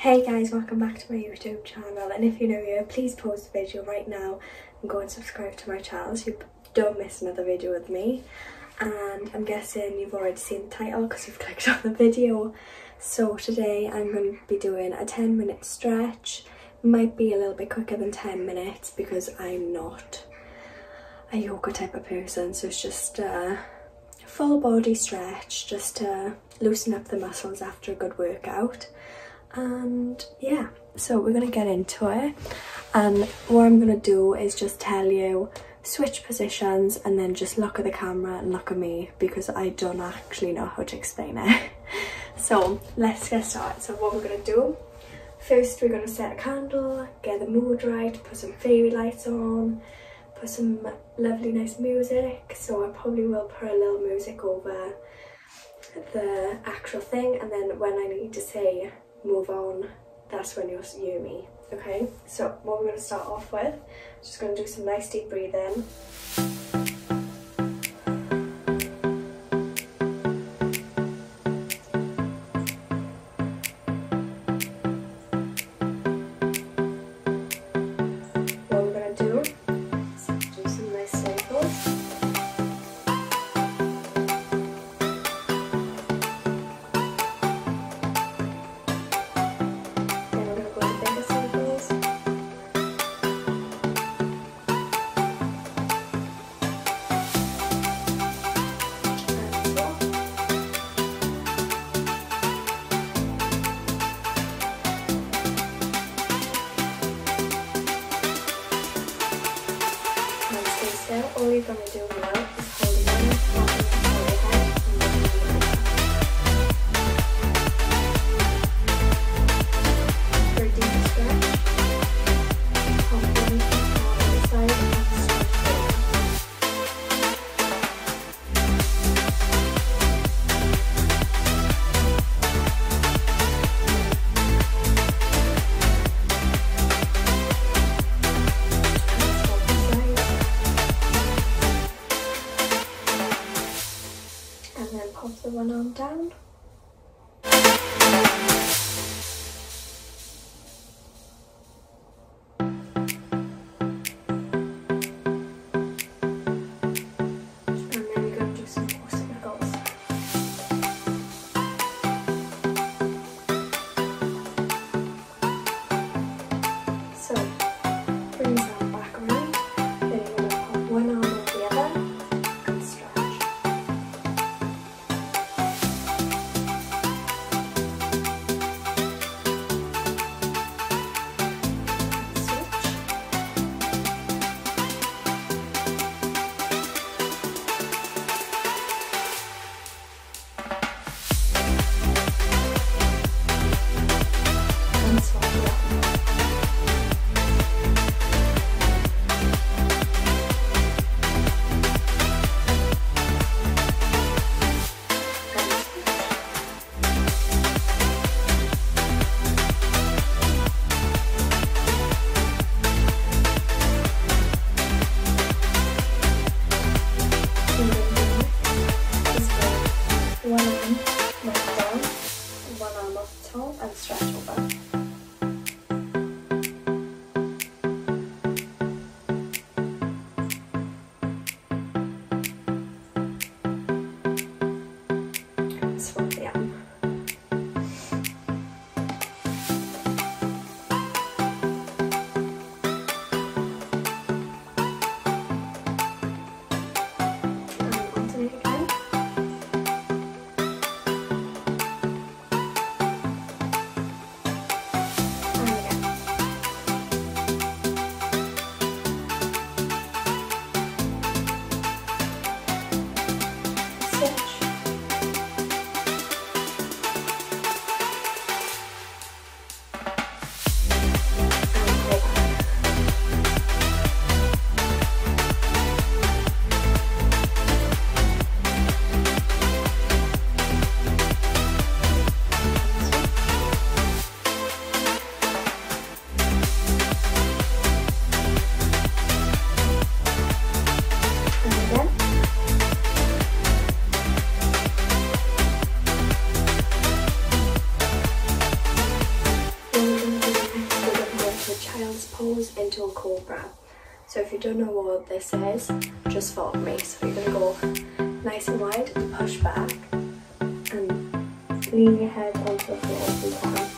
Hey guys, welcome back to my YouTube channel and if you're new here, please pause the video right now and go and subscribe to my channel so you don't miss another video with me. And I'm guessing you've already seen the title because you've clicked on the video. So today I'm going to be doing a 10 minute stretch. Might be a little bit quicker than 10 minutes because I'm not a yoga type of person so it's just a full body stretch just to loosen up the muscles after a good workout and yeah so we're gonna get into it. And what i'm gonna do is just tell you switch positions and then just look at the camera and look at me because i don't actually know how to explain it. So let's get started. So what we're gonna do first we're gonna set a candle get the mood right put some fairy lights on put some lovely nice music. So I probably will put a little music over the actual thing and then when I need to say move on that's when you'll hear me okay? So what we're going to start off with just going to do some nice deep breathing don't know what this is, just follow me. So you're gonna go nice and wide, push back, and lean your head onto the floor.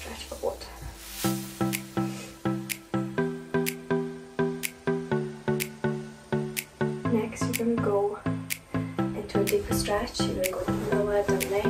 stretch for water. Next, you're going to go into a deeper stretch. You're going to go lower, dominate.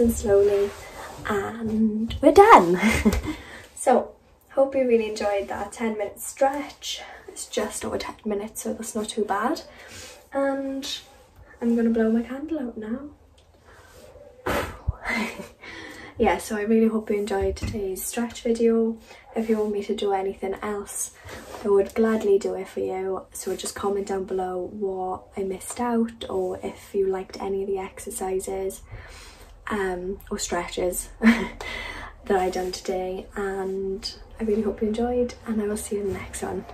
And slowly and we're done. so hope you really enjoyed that 10 minute stretch. It's just over 10 minutes so that's not too bad. And I'm gonna blow my candle out now. yeah, so I really hope you enjoyed today's stretch video. If you want me to do anything else, I would gladly do it for you. So just comment down below what I missed out or if you liked any of the exercises um, or stretches that I done today. And I really hope you enjoyed and I will see you in the next one.